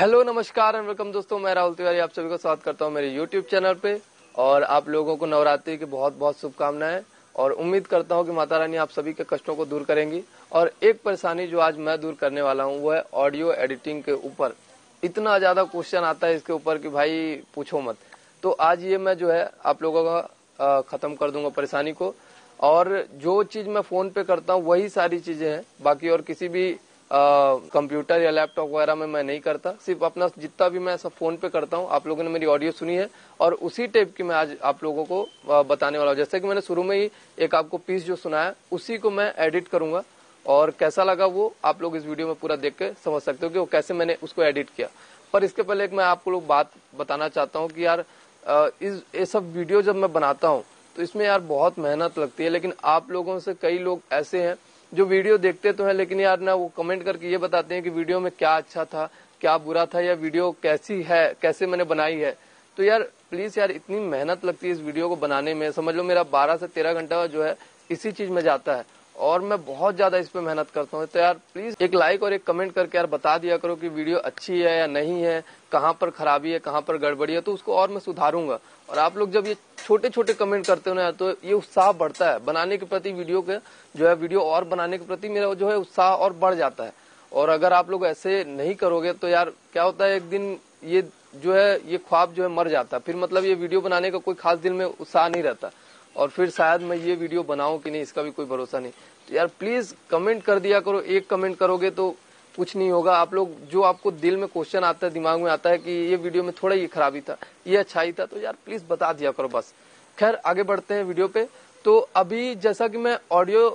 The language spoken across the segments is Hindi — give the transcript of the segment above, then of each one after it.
हेलो, नमस्कार एंड वेलकम दोस्तों, मैं राहुल तिवारी आप सभी को स्वागत करता हूँ मेरे यूट्यूब चैनल पे। और आप लोगों को नवरात्रि की बहुत बहुत शुभकामनाएँ और उम्मीद करता हूँ कि माता रानी आप सभी के कष्टों को दूर करेंगी। और एक परेशानी जो आज मैं दूर करने वाला हूँ, वो है ऑडियो एडिटिंग के ऊपर। इतना ज़्यादा क्वेश्चन आता है इसके ऊपर की भाई, पूछो मत। तो आज ये मैं जो है, आप लोगों का खत्म कर दूँगा परेशानी को। और जो चीज़ मैं फ़ोन पे करता हूँ, वही सारी चीज़ें हैं। बाकी और किसी भी कंप्यूटर या लैपटॉप वगैरह में मैं नहीं करता। सिर्फ़ अपना जितना भी मैं सब फ़ोन पे करता हूँ, आप लोगों ने मेरी ऑडियो सुनी है और उसी टाइप की मैं आज आप लोगों को बताने वाला हूँ। जैसे कि मैंने शुरू में ही एक आपको पीस जो सुनाया, उसी को मैं एडिट करूँगा। और कैसा लगा वो, आप लोग इस वीडियो में पूरा देख के समझ सकते हो कि वो कैसे मैंने उसको एडिट किया। पर इसके पहले एक मैं आपको लोग बात बताना चाहता हूँ कि यार इस, ये सब वीडियो जब मैं बनाता हूँ तो इसमें यार बहुत मेहनत लगती है। लेकिन आप लोगों से कई लोग ऐसे हैं जो वीडियो देखते तो हैं, लेकिन यार ना वो कमेंट करके ये बताते हैं कि वीडियो में क्या अच्छा था, क्या बुरा था, या वीडियो कैसी है, कैसे मैंने बनाई है। तो यार प्लीज़ यार, इतनी मेहनत लगती है इस वीडियो को बनाने में। समझ लो मेरा 12 से 13 घंटा जो है, इसी चीज़ में जाता है। और मैं बहुत ज़्यादा इस पे मेहनत करता हूँ। तो यार प्लीज़ एक लाइक और एक कमेंट करके यार बता दिया करो कि वीडियो अच्छी है या नहीं है, कहाँ पर खराबी है, कहाँ पर गड़बड़ी है तो उसको और मैं सुधारूँगा। और आप लोग जब ये छोटे छोटे कमेंट करते हो ना तो ये उत्साह बढ़ता है। बनाने के प्रति वीडियो के जो है, वीडियो और बनाने के प्रति मेरा जो है उत्साह और बढ़ जाता है। और अगर आप लोग ऐसे नहीं करोगे तो यार क्या होता है, एक दिन ये जो है, ये ख्वाब जो है मर जाता है। फिर मतलब ये वीडियो बनाने का कोई खास दिल में उत्साह नहीं रहता। और फिर शायद मैं ये वीडियो बनाऊँ कि नहीं, इसका भी कोई भरोसा नहीं। तो यार प्लीज़ कमेंट कर दिया करो, एक कमेंट करोगे तो कुछ नहीं होगा। आप लोग, जो आपको दिल में क्वेश्चन आता है, दिमाग में आता है कि ये वीडियो में थोड़ा ये खराबी था, ये अच्छाई था तो यार प्लीज़ बता दिया करो बस। खैर, आगे बढ़ते हैं वीडियो पे। तो अभी जैसा कि मैं ऑडियो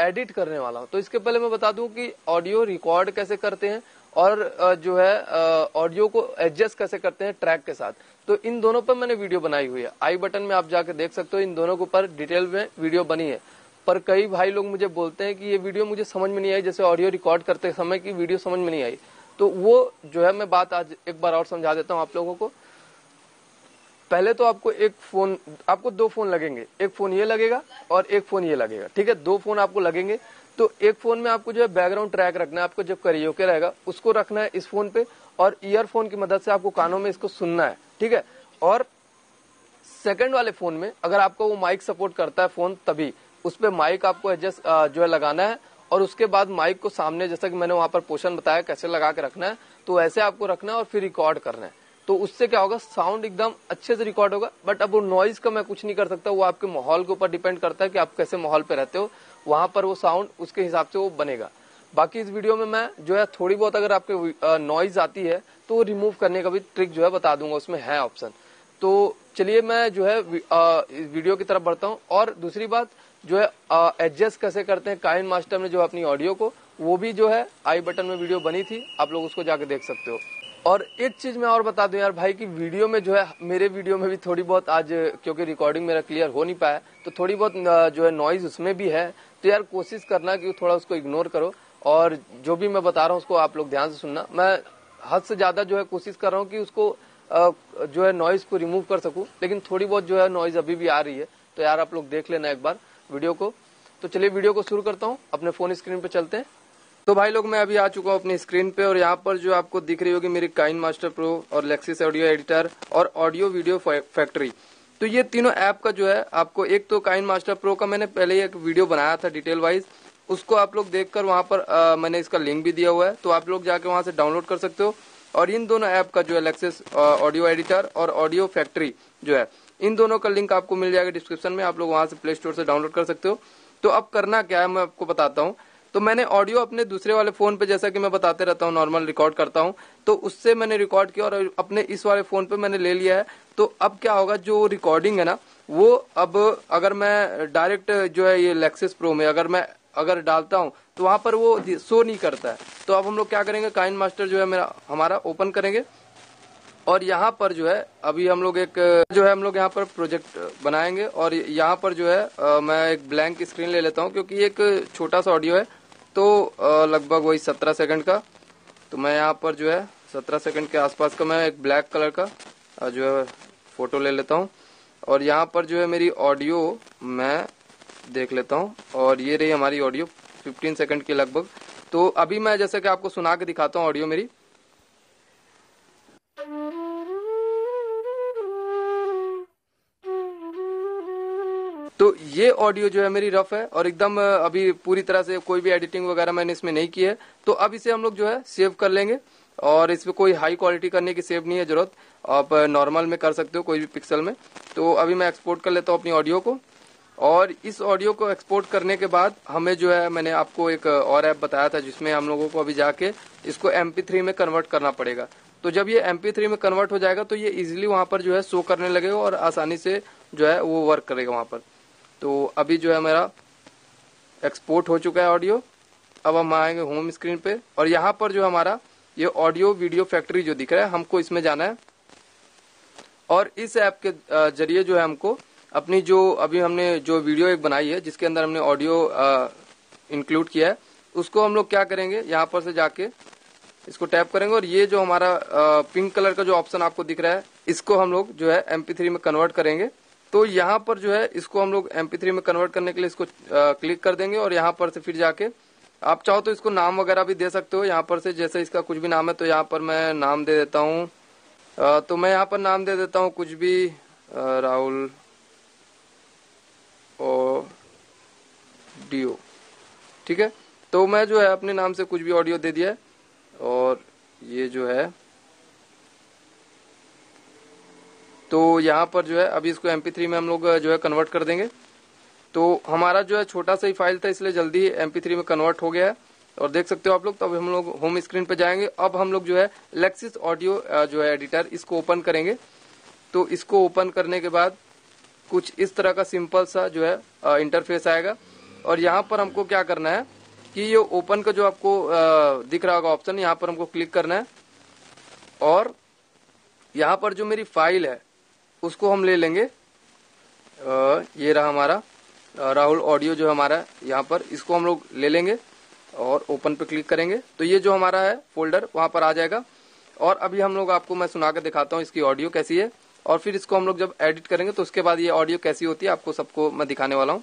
एडिट करने वाला हूँ तो इसके पहले मैं बता दूँ कि ऑडियो रिकॉर्ड कैसे करते हैं और जो है ऑडियो को एडजस्ट कैसे करते हैं ट्रैक के साथ। तो इन दोनों पर मैंने वीडियो बनाई हुई है। आई बटन में आप जाके देख सकते हो, इन दोनों के ऊपर डिटेल में वीडियो बनी है। पर कई भाई लोग मुझे बोलते हैं कि ये वीडियो मुझे समझ में नहीं आई, जैसे ऑडियो रिकॉर्ड करते समय की वीडियो समझ में नहीं आई। तो वो जो है, मैं बात आज एक बार और समझा देता हूँ आप लोगों को। पहले तो आपको एक फ़ोन, आपको दो फ़ोन लगेंगे। एक फ़ोन ये लगेगा और एक फ़ोन ये लगेगा, ठीक है? दो फ़ोन आपको लगेंगे। तो एक फ़ोन में आपको जो है बैकग्राउंड ट्रैक रखना है, आपको जब करियोके रहेगा, उसको रखना है इस फ़ोन पे और ईयरफोन की मदद से आपको कानों में इसको सुनना है। ठीक है? और सेकंड वाले फ़ोन में, अगर आपको वो माइक सपोर्ट करता है फ़ोन तभी, उस पर माइक आपको एडजस्ट जो है लगाना है, और उसके बाद माइक को सामने, जैसा कि मैंने वहाँ पर पोषण बताया, कैसे लगा के रखना है तो ऐसे आपको रखना है और फिर रिकॉर्ड करना है। तो उससे क्या होगा साउंड एकदम अच्छे से रिकॉर्ड होगा बट अब वो नॉइज़ का मैं कुछ नहीं कर सकता, वो आपके माहौल के ऊपर डिपेंड करता है कि आप कैसे माहौल पे रहते हो, वहाँ पर वो साउंड उसके हिसाब से वो बनेगा। बाकी इस वीडियो में मैं जो है थोड़ी बहुत अगर आपके नॉइज़ आती है तो रिमूव करने का भी ट्रिक जो है बता दूँगा, उसमें है ऑप्शन तो चलिए मैं जो है वीडियो की तरफ़ बढ़ता हूँ, और दूसरी बात जो है एडजस्ट कैसे करते हैं काइन मास्टर में जो अपनी ऑडियो को, वो भी जो है आई बटन में वीडियो बनी थी, आप लोग उसको जाके देख सकते हो. और एक चीज़ मैं और बता दूँ यार भाई, कि वीडियो में जो है, मेरे वीडियो में भी थोड़ी बहुत आज, क्योंकि रिकॉर्डिंग मेरा क्लियर हो नहीं पाया तो थोड़ी बहुत जो है नॉइज़ उसमें भी है. तो यार कोशिश करना कि थोड़ा उसको इग्नोर करो और जो भी मैं बता रहा हूँ, उसको आप लोग ध्यान से सुनना। मैं हद से ज़्यादा जो है कोशिश कर रहा हूँ कि उसको जो है नॉइज़ को रिमूव कर सकूँ, लेकिन थोड़ी बहुत जो है नॉइज़ अभी भी आ रही है। तो यार आप लोग देख लेना एक बार वीडियो को। तो चलिए वीडियो को शुरू करता हूँ। अपने फ़ोन स्क्रीन पे चलते हैं। तो भाई लोग, मैं अभी आ चुका हूँ अपनी स्क्रीन पे और यहाँ पर जो आपको दिख रही होगी मेरी काइन मास्टर प्रो और लेक्सिस ऑडियो एडिटर और ऑडियो वीडियो फैक्ट्री तो ये तीनों ऐप का जो है, आपको एक तो काइन मास्टर प्रो का मैंने पहले एक वीडियो बनाया था डिटेल वाइज उसको आप लोग देखकर वहाँ पर आ, मैंने इसका लिंक भी दिया हुआ है तो आप लोग जाके वहाँ से डाउनलोड कर सकते हो। और इन दोनों ऐप का जो है लेक्सिस ऑडियो एडिटर और ऑडियो फैक्ट्री जो है इन दोनों का लिंक आपको मिल जाएगा डिस्क्रिप्शन में आप लोग वहाँ से प्ले स्टोर से डाउनलोड कर सकते हो। तो अब करना क्या है मैं आपको बताता हूँ। तो मैंने ऑडियो अपने दूसरे वाले फ़ोन पे जैसा कि मैं बताते रहता हूँ नॉर्मल रिकॉर्ड करता हूँ तो उससे मैंने रिकॉर्ड किया और अपने इस वाले फ़ोन पे मैंने ले लिया है। तो अब क्या होगा जो रिकॉर्डिंग है ना वो अब अगर मैं डायरेक्ट जो है ये लेक्सिस प्रो में अगर मैं अगर डालता हूँ तो वहाँ पर वो शो नहीं करता है। तो अब हम लोग क्या करेंगे? काइन मास्टर जो है मेरा हमारा ओपन करेंगे। और यहाँ पर जो है अभी हम लोग एक जो है हम लोग यहाँ पर प्रोजेक्ट बनाएँगे। और यहाँ पर जो है आ, मैं एक ब्लैंक स्क्रीन ले लेता हूँ क्योंकि एक छोटा सा ऑडियो है। तो लगभग वही सत्रह सेकंड का। तो मैं यहाँ पर जो है सत्रह सेकंड के आसपास का मैं एक ब्लैक कलर का जो है फ़ोटो ले लेता हूँ। और यहाँ पर जो है मेरी ऑडियो मैं देख लेता हूँ। और ये रही हमारी ऑडियो 15 सेकंड के लगभग। तो अभी मैं जैसे कि आपको सुना के दिखाता हूँ ऑडियो मेरी। तो ये ऑडियो जो है मेरी रफ है और एकदम अभी पूरी तरह से कोई भी एडिटिंग वगैरह मैंने इसमें नहीं की है। तो अब इसे हम लोग जो है सेव कर लेंगे। और इसमें कोई हाई क्वालिटी करने की सेव नहीं है ज़रूरत। आप नॉर्मल में कर सकते हो कोई भी पिक्सल में। तो अभी मैं एक्सपोर्ट कर लेता हूँ अपनी ऑडियो को। और इस ऑडियो को एक्सपोर्ट करने के बाद हमें जो है, मैंने आपको एक और ऐप बताया था जिसमें हम लोगों को अभी जाके इसको एमपी में कन्वर्ट करना पड़ेगा। तो जब ये एमपी में कन्वर्ट हो जाएगा तो ये इजिली वहाँ पर जो है शो करने लगेगा और आसानी से जो है वो वर्क करेगा वहाँ पर। तो अभी जो है मेरा एक्सपोर्ट हो चुका है ऑडियो अब हम आएँगे होम स्क्रीन पे और यहाँ पर जो हमारा ये ऑडियो वीडियो फैक्ट्री जो दिख रहा है, हमको इसमें जाना है। और इस ऐप के ज़रिए जो है हमको अपनी जो, अभी हमने जो वीडियो एक बनाई है, जिसके अंदर हमने ऑडियो इंक्लूड किया है, उसको हम लोग क्या करेंगे, यहाँ पर से जाके इसको टैप करेंगे और ये जो हमारा पिंक कलर का जो ऑप्शन आपको दिख रहा है, इसको हम लोग जो है एमपी में कन्वर्ट करेंगे। तो यहाँ पर जो है, इसको हम लोग एमपी में कन्वर्ट करने के लिए इसको क्लिक कर देंगे और यहाँ पर से फिर जाके आप चाहो तो इसको नाम वगैरह भी दे सकते हो। यहाँ पर से जैसे इसका कुछ भी नाम है तो यहाँ पर मैं नाम दे देता हूँ। तो मैं यहाँ पर नाम दे देता हूँ कुछ भी राहुल। ऑडियो ठीक है? तो मैं जो है अपने नाम से कुछ भी ऑडियो दे दिया और ये जो है तो यहाँ पर जो है, अभी इसको MP3 में हम लोग, जो है कन्वर्ट कर देंगे। तो हमारा जो है छोटा सा ही फ़ाइल था, इसलिए जल्दी MP3 में कन्वर्ट हो गया है। और देख सकते हो आप लोग तो अभी हम लोग होम स्क्रीन पर जाएँगे। अब हम लोग जो है लेक्सिस ऑडियो जो है एडिटर इसको ओपन करेंगे। तो इसको ओपन करने के बाद कुछ इस तरह का सिंपल सा जो है इंटरफेस आएगा। और यहाँ पर हमको क्या करना है कि ये ओपन का जो आपको दिख रहा होगा ऑप्शन यहाँ पर हमको क्लिक करना है। और यहाँ पर जो मेरी फ़ाइल है, उसको हम ले लेंगे। ये रहा हमारा राहुल ऑडियो जो हमारा यहाँ पर इसको हम लोग ले लेंगे और ओपन पे क्लिक करेंगे। तो ये जो हमारा है फोल्डर वहाँ पर आ जाएगा। और अभी हम लोग आपको मैं सुना कर दिखाता हूँ इसकी ऑडियो कैसी है। और फिर इसको हम लोग जब एडिट करेंगे तो उसके बाद ये ऑडियो कैसी होती है, आपको सबको मैं दिखाने वाला हूँ।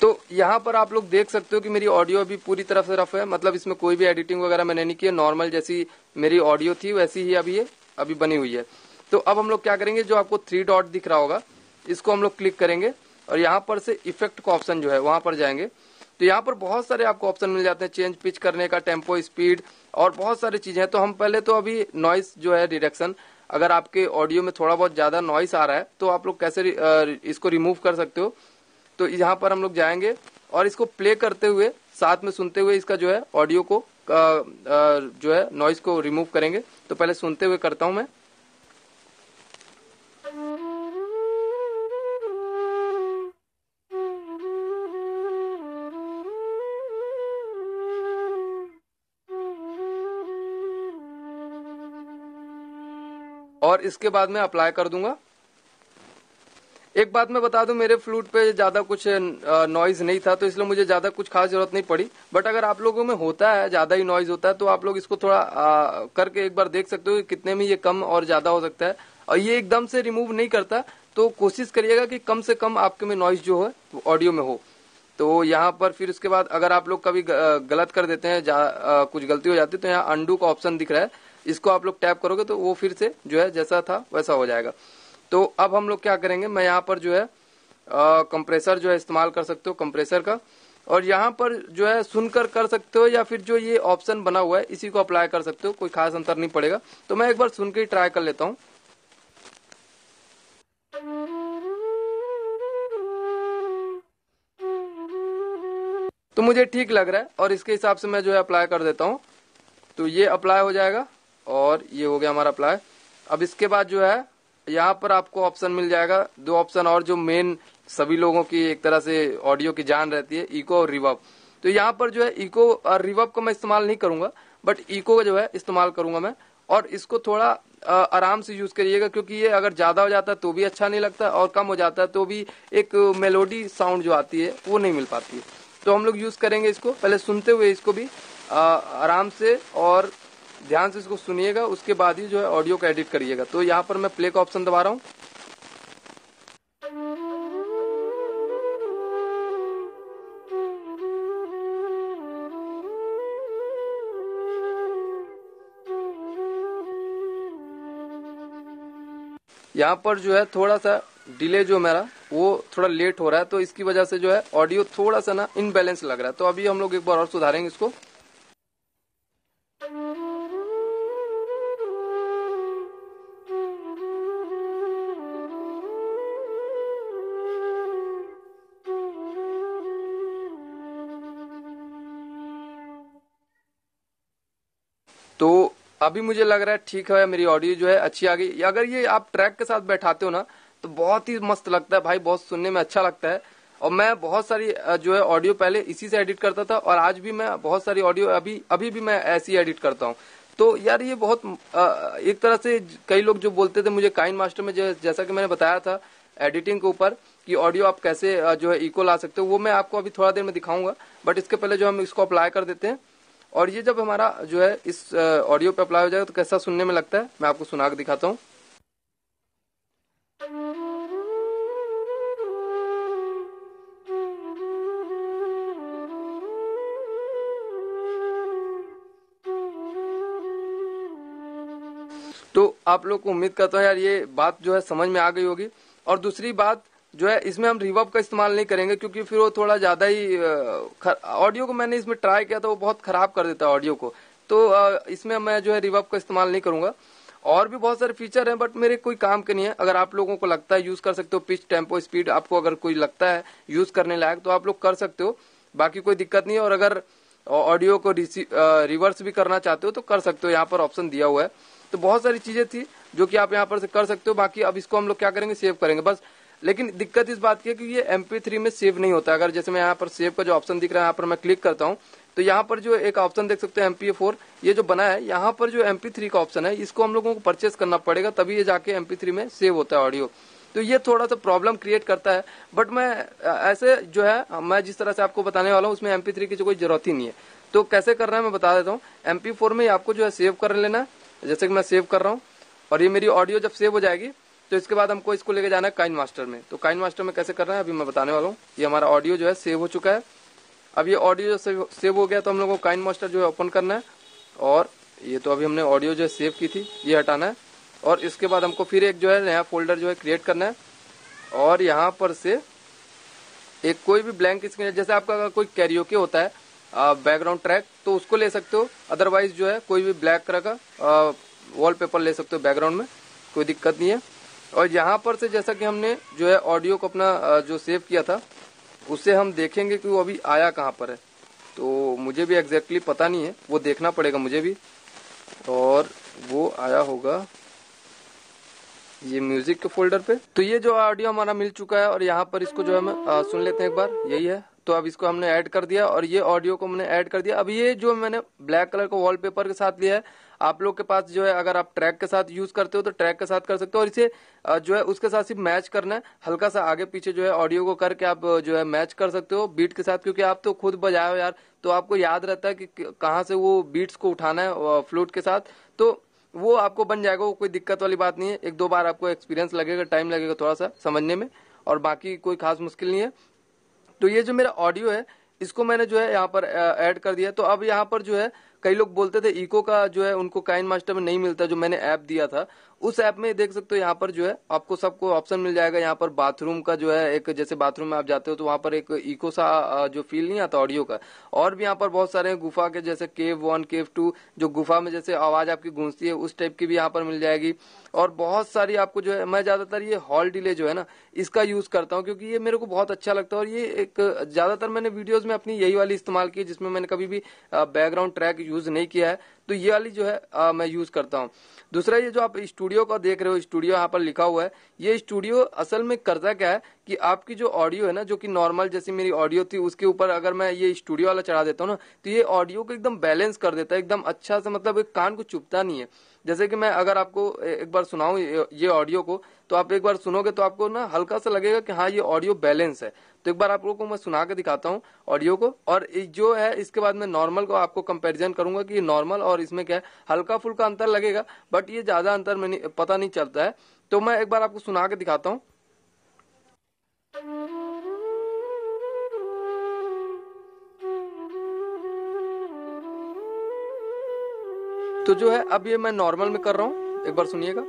तो यहाँ पर आप लोग देख सकते हो कि मेरी ऑडियो अभी पूरी तरफ़ से रफ है। मतलब इसमें कोई भी एडिटिंग वगैरह मैंने नहीं किया। नॉर्मल जैसी मेरी ऑडियो थी, वैसी ही अभी ये, अभी बनी हुई है। तो अब हम लोग क्या करेंगे, जो आपको थ्री डॉट दिख रहा होगा, इसको हम लोग क्लिक करेंगे। और यहाँ पर से इफ़ेक्ट का ऑप्शन जो है, वहाँ पर जाएँगे। तो यहाँ पर बहुत सारे आपको ऑप्शन मिल जाते हैं चेंज पिच करने का टेंपो स्पीड और बहुत सारी चीज़ें हैं। तो हम पहले तो अभी नॉइस जो है डिरेक्शन अगर आपके ऑडियो में थोड़ा बहुत ज़्यादा नॉइस आ रहा है तो आप लोग कैसे इसको रिमूव कर सकते हो। तो यहाँ पर हम लोग जाएँगे और इसको प्ले करते हुए, साथ में सुनते हुए इसका जो है ऑडियो को जो है नॉइस को रिमूव करेंगे। तो पहले सुनते हुए करता हूँ मैं। और इसके बाद में अप्लाई कर दूँगा। एक बात मैं बता दूँ मेरे फ्लूट पे ज़्यादा कुछ नॉइज़ नहीं था तो इसलिए मुझे ज़्यादा कुछ खास ज़रूरत नहीं पड़ी। बट अगर आप लोगों में होता है ज़्यादा ही नॉइज़ होता है तो आप लोग इसको थोड़ा आ, करके एक बार देख सकते हो कि कितने में ये कम और ज़्यादा हो सकता है। और ये एकदम से रिमूव नहीं करता तो कोशिश करिएगा कि कम से कम आपके में नॉइज़ जो है ऑडियो में हो। तो यहाँ पर फिर उसके बाद अगर आप लोग कभी गलत कर देते हैं कुछ गलती हो जाती है तो यहाँ अंडू का ऑप्शन दिख रहा है। इसको आप लोग टैप करोगे तो वो फिर से जो है जैसा था वैसा हो जाएगा। तो अब हम लोग क्या करेंगे, मैं यहाँ पर जो है कंप्रेसर जो है इस्तेमाल कर सकते हो कंप्रेसर का। और यहाँ पर जो है सुनकर कर सकते हो या फिर जो ये ऑप्शन बना हुआ है, इसी को अप्लाई कर सकते हो, कोई खास अंतर नहीं पड़ेगा। तो मैं एक बार सुन के ट्राई कर लेता हूँ। तो मुझे ठीक लग रहा है और इसके हिसाब से मैं जो है अप्लाई कर देता हूँ। तो ये अप्लाई हो जाएगा। और ये हो गया हमारा अप्लाई अब इसके बाद जो है, यहाँ पर आपको ऑप्शन मिल जाएगा। दो ऑप्शन और जो मेन सभी लोगों की एक तरह से ऑडियो की जान रहती है इको और रिवर्ब तो यहाँ पर जो है इको और रिवर्ब का मैं इस्तेमाल नहीं करूँगा बट इको का जो है इस्तेमाल करूँगा मैं। और इसको थोड़ा आराम से यूज़ करिएगा, क्योंकि ये अगर ज़्यादा हो जाता है तो भी अच्छा नहीं लगता, और कम हो जाता है तो भी एक मेलोडी साउंड जो आती है, वो नहीं मिल पाती है। तो हम लोग यूज़ करेंगे इसको। पहले सुनते हुए इसको भी आराम से और ध्यान से इसको सुनिएगा, उसके बाद ही जो है ऑडियो को एडिट करिएगा। तो यहाँ पर मैं प्ले का ऑप्शन दबा रहा हूँ। यहाँ पर जो है थोड़ा सा डिले जो मेरा, वो थोड़ा लेट हो रहा है तो इसकी वजह से जो है ऑडियो थोड़ा सा ना इनबैलेंस लग रहा है। तो अभी हम लोग एक बार और सुधारेंगे इसको। अभी मुझे लग रहा है ठीक है, मेरी ऑडियो जो है अच्छी आ गई। अगर ये आप ट्रैक के साथ बैठाते हो ना तो बहुत ही मस्त लगता है भाई, बहुत सुनने में अच्छा लगता है। और मैं बहुत सारी जो है ऑडियो पहले इसी से एडिट करता था, और आज भी मैं बहुत सारी ऑडियो अभी अभी भी मैं ऐसी एडिट करता हूँ। तो यार ये बहुत एक तरह से कई लोग जो बोलते थे मुझे काइन मास्टर में जैसा कि मैंने बताया था एडिटिंग के ऊपर, कि ऑडियो आप कैसे जो है इको ला सकते हो, वो मैं आपको अभी थोड़ा देर में दिखाऊँगा। बट इसके पहले जो हम इसको अप्लाई कर देते हैं और ये जब हमारा जो है इस ऑडियो पे अप्लाई हो जाएगा तो कैसा सुनने में लगता है? मैं आपको सुना के दिखाता हूँ। तो आप लोग को उम्मीद करता हूँ यार ये बात जो है समझ में आ गई होगी। और दूसरी बात जो है, इसमें हम रिवर्ब का इस्तेमाल नहीं करेंगे क्योंकि फिर वो थोड़ा ज़्यादा ही ऑडियो को मैंने इसमें ट्राई किया था वो बहुत खराब कर देता है ऑडियो को। तो इसमें मैं जो है रिवर्ब का इस्तेमाल नहीं करूँगा। और भी बहुत सारे फीचर हैं बट मेरे कोई काम के नहीं है। अगर आप लोगों को लगता है यूज़ कर सकते हो पिच टेंपो स्पीड आपको अगर कोई लगता है यूज़ करने लायक तो आप लोग कर सकते हो। बाकी कोई दिक्कत नहीं है। और अगर ऑडियो को रिवर्स भी करना चाहते हो तो कर सकते हो। यहाँ पर ऑप्शन दिया हुआ है। तो बहुत सारी चीज़ें थी जो कि आप यहाँ पर से कर सकते हो। बाकी अब इसको हम लोग क्या करेंगे? सेव करेंगे। बस लेकिन दिक्कत इस बात की है कि ये MP3 में सेव नहीं होता अगर जैसे मैं यहाँ पर सेव का जो ऑप्शन दिख रहा है, यहाँ पर मैं क्लिक करता हूँ तो यहाँ पर जो एक ऑप्शन देख सकते हैं एमपी फोर ये जो बना है, यहाँ पर जो एमपी थ्री का ऑप्शन है, इसको हम लोगों को परचेस करना पड़ेगा, तभी ये जाके एमपी थ्री में सेव होता है ऑडियो तो ये थोड़ा सा प्रॉब्लम क्रिएट करता है। बट मैं, ऐसे जो है, मैं जिस तरह से आपको बताने वाला हूँ, उसमें एमपी थ्री की कोई ज़रूरत ही नहीं है। तो कैसे कर करना है, मैं बता देता हूँ। एमपी फोर में आपको जो है सेव कर लेना है। जैसे कि मैं सेव कर रहा हूँ, और ये मेरी ऑडियो जब सेव हो जाएगी तो इसके बाद हमको इसको लेके जाना है काइन मास्टर में। तो काइन मास्टर में कैसे करना है, अभी मैं बताने वाला हूँ। ये हमारा ऑडियो जो है सेव हो चुका है। अब ये ऑडियो जो सेव हो गया तो हम लोग को काइन मास्टर जो है ओपन करना है। और ये तो अभी हमने ऑडियो जो है सेव की थी, ये हटाना है। और इसके बाद हमको फिर एक जो है, नया फोल्डर जो है क्रिएट करना है। और यहाँ पर से एक कोई भी ब्लैंक स्क्रीन जैसे आपका अगर कोई कैरियोके होता है बैकग्राउंड ट्रैक तो उसको ले सकते हो। अदरवाइज़ जो है, कोई भी ब्लैक कलर का वॉलपेपर ले सकते हो बैकग्राउंड में। कोई दिक्कत नहीं है। और यहाँ पर से जैसा कि हमने जो है ऑडियो को अपना जो सेव किया था उससे हम देखेंगे कि वो अभी आया कहाँ पर है। तो मुझे भी एग्जैक्टली पता नहीं है, वो देखना पड़ेगा मुझे भी। और वो आया होगा ये म्यूज़िक के फोल्डर पे। तो ये जो ऑडियो हमारा मिल चुका है और यहाँ पर इसको जो है मैं सुन लेते हैं एक बार, यही है। तो अब इसको हमने ऐड कर दिया और ये ऑडियो को हमने ऐड कर दिया। अब ये जो मैंने ब्लैक कलर का वॉलपेपर के साथ लिया है, आप लोग के पास जो है, अगर आप ट्रैक के साथ यूज़ करते हो तो ट्रैक के साथ कर सकते हो और इसे जो है, उसके साथ सिर्फ़ मैच करना है। हल्का सा आगे पीछे जो है, ऑडियो को करके आप जो है, मैच कर सकते हो बीट के साथ, क्योंकि आप तो खुद बजाए हो यार। तो आपको याद रहता है कि कहाँ से वो बीट्स को उठाना है फ्लूट के साथ। तो वो आपको बन जाएगा, वो कोई दिक्कत वाली बात नहीं है। एक दो बार आपको एक्सपीरियंस लगेगा, टाइम लगेगा थोड़ा सा समझने में। और बाकी कोई खास मुश्किल नहीं है। तो ये जो मेरा ऑडियो है, इसको मैंने जो है यहाँ पर ऐड कर दिया। तो अब यहाँ पर जो है, कई लोग बोलते थे इको का जो है, उनको काइन मास्टर में नहीं मिलता, जो मैंने ऐप दिया था। उस ऐप में देख सकते हो यहाँ पर जो है आपको सबको ऑप्शन मिल जाएगा। यहाँ पर बाथरूम का जो है एक, जैसे बाथरूम में आप जाते हो तो वहाँ पर एक इको सा जो फील नहीं आता ऑडियो का। और भी यहाँ पर बहुत सारे गुफा के, जैसे केव वन केव टू जो गुफा में जैसे आवाज़ आपकी गूंजती है, उस टाइप की भी यहाँ पर मिल जाएगी। और बहुत सारी आपको जो है, मैं ज़्यादातर ये हॉल डिले जो है ना, इसका यूज़ करता हूँ, क्योंकि ये मेरे को बहुत अच्छा लगता है। और ये एक, ज़्यादातर मैंने वीडियोज़ में अपनी यही वाली इस्तेमाल की जिसमें मैंने कभी भी बैकग्राउंड ट्रैक यूज़ नहीं किया है। तो ये वाली जो है आ, मैं यूज़ करता हूँ। दूसरा ये जो आप स्टूडियो का देख रहे हो स्टूडियो यहाँ पर लिखा हुआ है ये स्टूडियो असल में करता क्या है कि आपकी जो ऑडियो है ना जो कि नॉर्मल जैसी मेरी ऑडियो थी उसके ऊपर अगर मैं ये स्टूडियो वाला चढ़ा देता हूँ ना तो ये ऑडियो को एकदम बैलेंस कर देता है एकदम अच्छा से मतलब एक कान को चुपता नहीं है। जैसे कि मैं अगर आपको एक बार सुनाऊं ये ऑडियो को तो आप एक बार सुनोगे तो आपको ना हल्का सा लगेगा कि हाँ ये ऑडियो बैलेंस है। तो एक बार आप लोगों को मैं सुना के दिखाता हूँ ऑडियो को, और जो है, इसके बाद मैं नॉर्मल को आपको कंपैरिजन करूँगा कि नॉर्मल और इसमें क्या है। हल्का फुल्का अंतर लगेगा बट ये ज़्यादा अंतर में पता नहीं चलता है। तो मैं एक बार आपको सुना के दिखाता हूँ। तो जो है, अब ये मैं नॉर्मल में कर रहा हूँ। एक बार सुनिएगा।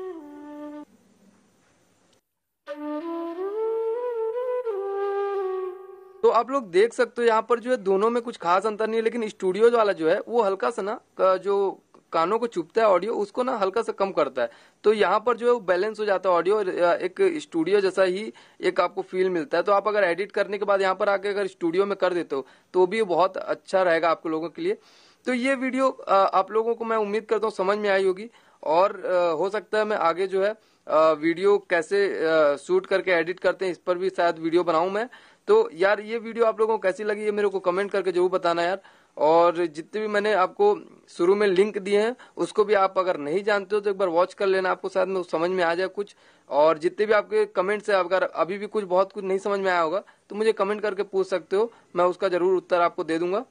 तो आप लोग देख सकते हो, यहाँ पर जो है, दोनों में कुछ खास अंतर नहीं है, लेकिन स्टूडियो वाला जो है, वो हल्का सा ना जो कानों को चुपता है ऑडियो उसको ना हल्का सा कम करता है। तो यहाँ पर जो है, वो बैलेंस हो जाता है ऑडियो एक स्टूडियो जैसा ही एक आपको फील मिलता है। तो आप अगर एडिट करने के बाद यहाँ पर आके अगर स्टूडियो में कर देते हो तो भी बहुत अच्छा रहेगा आपको लोगों के लिए। तो ये वीडियो आप लोगों को मैं उम्मीद करता हूँ समझ में आई होगी। और हो सकता है मैं आगे जो है वीडियो कैसे शूट करके एडिट करते हैं, इस पर भी शायद वीडियो बनाऊँ मैं। तो यार, ये वीडियो आप लोगों को कैसी लगी है मेरे को कमेंट करके ज़रूर बताना यार। और जितने भी मैंने आपको शुरू में लिंक दिए हैं, उसको भी आप अगर नहीं जानते हो तो एक बार वॉच कर लेना, आपको शायद समझ में आ जाए कुछ। और जितने भी आपके कमेंट्स है, अगर अभी भी कुछ बहुत कुछ नहीं समझ में आया होगा तो मुझे कमेंट करके पूछ सकते हो, मैं उसका ज़रूर उत्तर आपको दे दूँगा।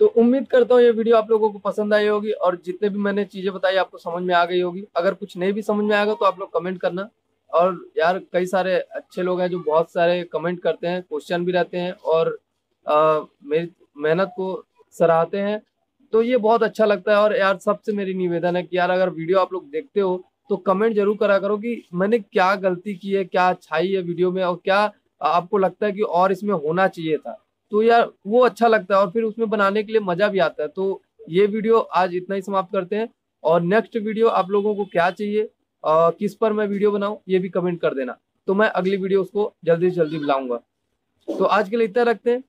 तो उम्मीद करता हूँ ये वीडियो आप लोगों को पसंद आई होगी और जितने भी मैंने चीज़ें बताई आपको समझ में आ गई होगी। अगर कुछ नहीं भी समझ में आएगा तो आप लोग कमेंट करना। और यार कई सारे अच्छे लोग हैं जो बहुत सारे कमेंट करते हैं क्वेश्चन भी रहते हैं और मेरी, मेहनत को सराहते हैं। तो ये बहुत अच्छा लगता है और यार सबसे मेरी निवेदन है कि यार अगर वीडियो आप लोग देखते हो तो कमेंट ज़रूर करा करो कि मैंने क्या गलती की है, क्या अच्छाई है वीडियो में और क्या आपको लगता है कि और इसमें होना चाहिए था। तो यार वो अच्छा लगता है और फिर उसमें बनाने के लिए मज़ा भी आता है। तो ये वीडियो आज इतना ही समाप्त करते हैं। और नेक्स्ट वीडियो आप लोगों को क्या चाहिए आ, किस पर मैं वीडियो बनाऊँ ये भी कमेंट कर देना। तो मैं अगली वीडियो उसको जल्दी से जल्दी बुलाऊँगा। तो आज के लिए इतना रखते हैं।